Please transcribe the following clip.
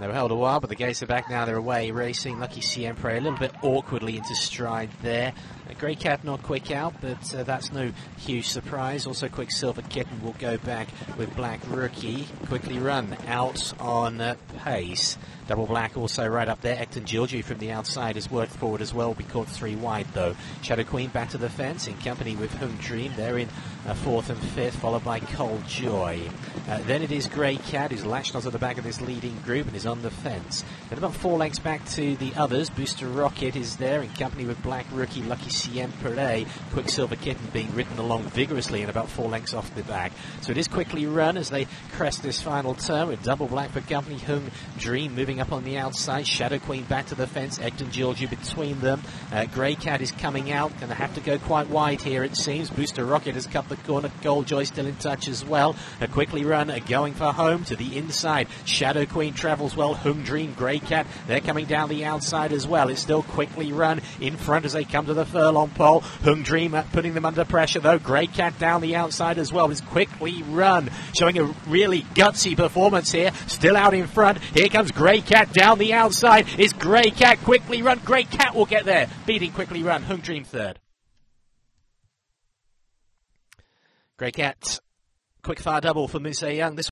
They were held a while, but the gates are back now. They're away, racing Lucky Siempre a little bit awkwardly into stride there. Gray Cat not quick out, but uh, that's no huge surprise. Also, Quick Quicksilver Kitten will go back with Black Rookie. Quickly run out on uh, pace. Double Black also right up there. Ecton Gilgi from the outside has worked forward as well. Be caught three wide though. Shadow Queen back to the fence in company with Home Dream. They're in uh, fourth and fifth, followed by Cold Joy. Uh, then it is Gray Cat who's latched onto the back of this leading group and is on the fence. Then about four lengths back to the others. Booster Rocket is there in company with Black Rookie, Lucky Siempre, Quicksilver Kitten being ridden along vigorously and about four lengths off the back. So it is quickly run as they crest this final turn with Double Black for company, Hung Dream moving up on the outside, Shadow Queen back to the fence, Egton Georgie between them. Uh, Gray Cat is coming out, going to have to go quite wide here it seems. Booster Rocket has cut the corner, Gold Joy still in touch as well. A quickly run, going for home to the inside. Shadow Queen travels well, Hung Dream, Gray Cat, they're coming down the outside as well. It's still quickly run in front as they come to the furlong pole. Hung Dream uh, putting them under pressure though. Gray Cat down the outside as well. It's quickly run, showing a really gutsy performance here. Still out in front. Here comes Gray Cat down the outside. It's Gray Cat quickly run. Gray Cat will get there, beating quickly run. Hung Dream third. Cat, quick fire double for Moon Se-young. This